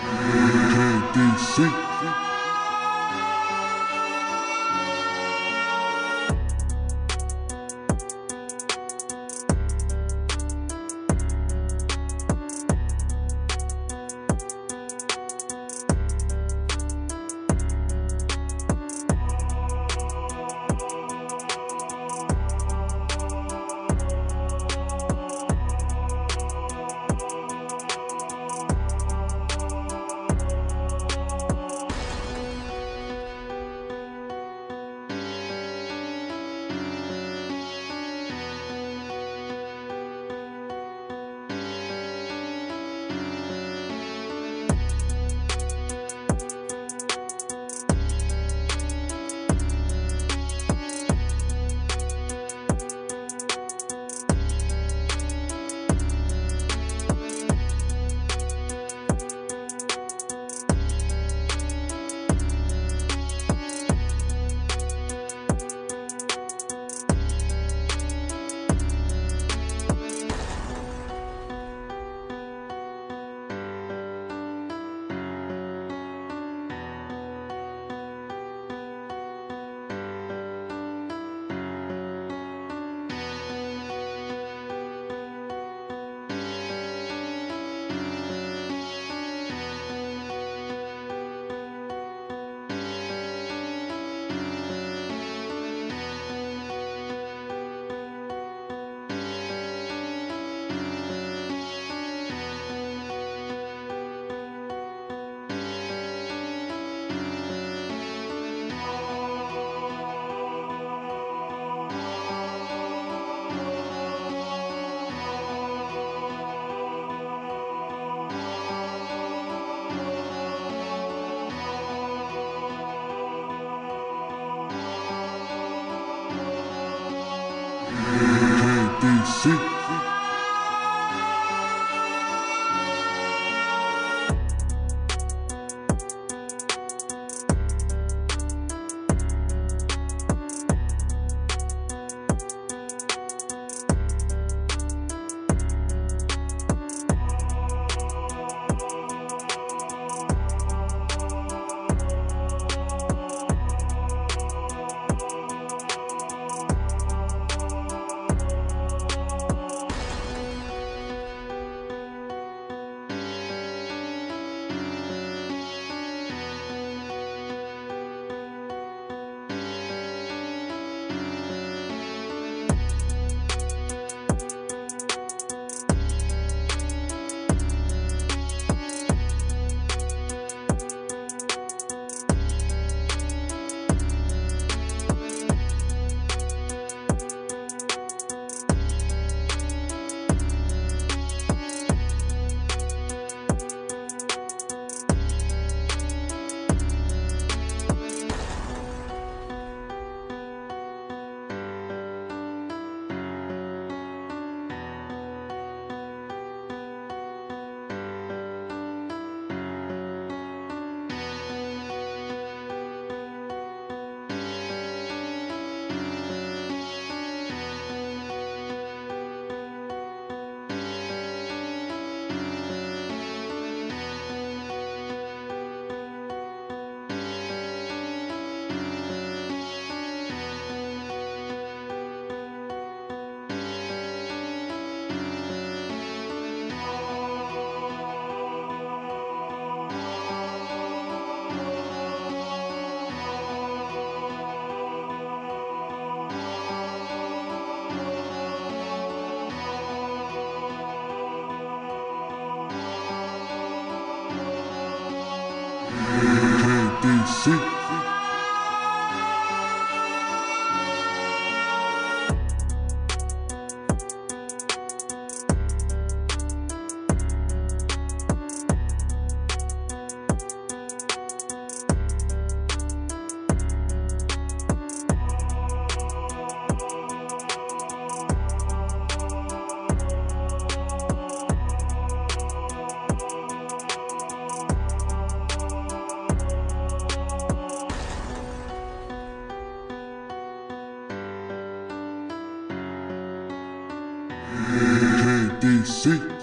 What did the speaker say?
AKDC. KDC. KDC. Sí.